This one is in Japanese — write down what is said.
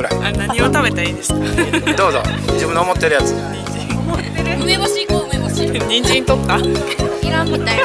ぐらい。あ何を食べたらいいですか？どうぞ。自分の思ってるやつ。梅干し行こう梅干し。人参とかいらんみたいな。